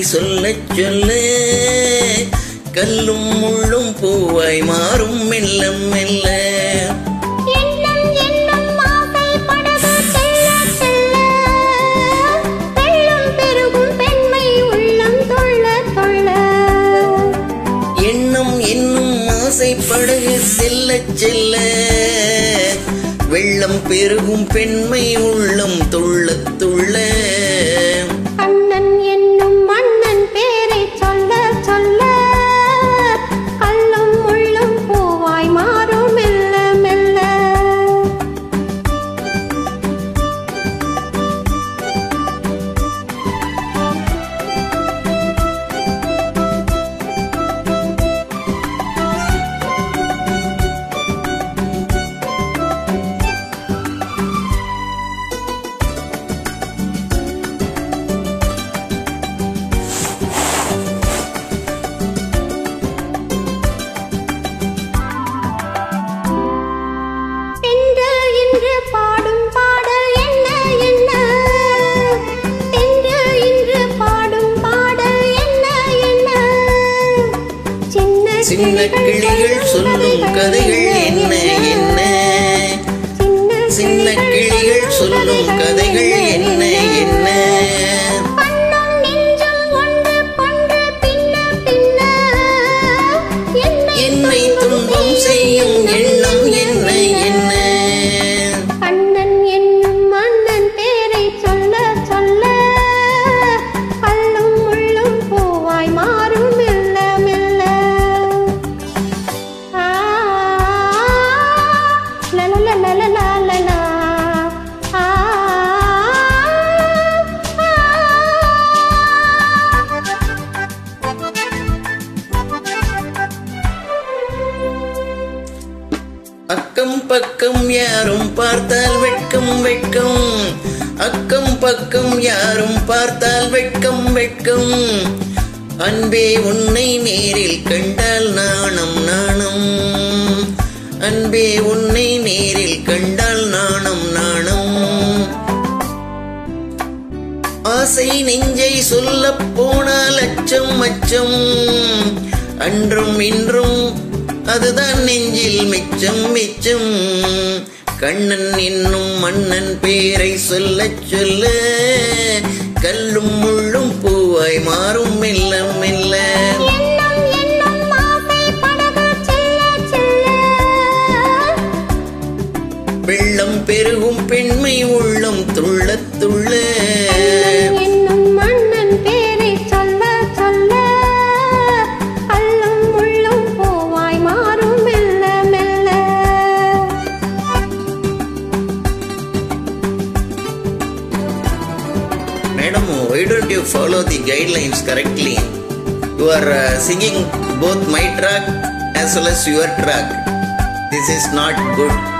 சொல்லச் சொல்ல. கல்லும் முள்ளும் பூவாய் மாறும் மெல்ல மெல்ல. எண்ணம் எண்ணம் ஆசை படகு செல்ல. செல்ல வெள்ளம் பெருகும் பெண்மை உள்ளம் தொள்ள தொள்ள சின்ன கிளிகள் சொல்லும் கதைகள் என்ன? அக்கம் பக்கம் யாரும் பார்த்தால் வெட்கம் வெட்கம். அக்கம் பக்கம் யாரும் பார்த்தால் வெட்கம் வெட்கம். அன்பே உன்னை நேரில் கண்டால் நாணம் நாணம். அன்பே உன்னை நேரில் கண்டால் நாணம் நாணம். ஆசை நெஞ்சை சொல்லப் போனால் அச்சம் அச்சம். அன்றும் இன்றும் அதுதான் நெஞ்சில் மிச்சம் மிச்சம். கண்ணன் என்னும் மன்னன் பேரை சொல்லச் சொல்ல. கல்லும் முள்ளும் பூவாய் மாறும் மெல்ல மெல்ல. வெள்ளம் பெருகும் பெண்மை உள்ளம் துள்ள துள்ள. Follow the guidelines correctly? You are uh, singing both my track as well as your track. This is not good.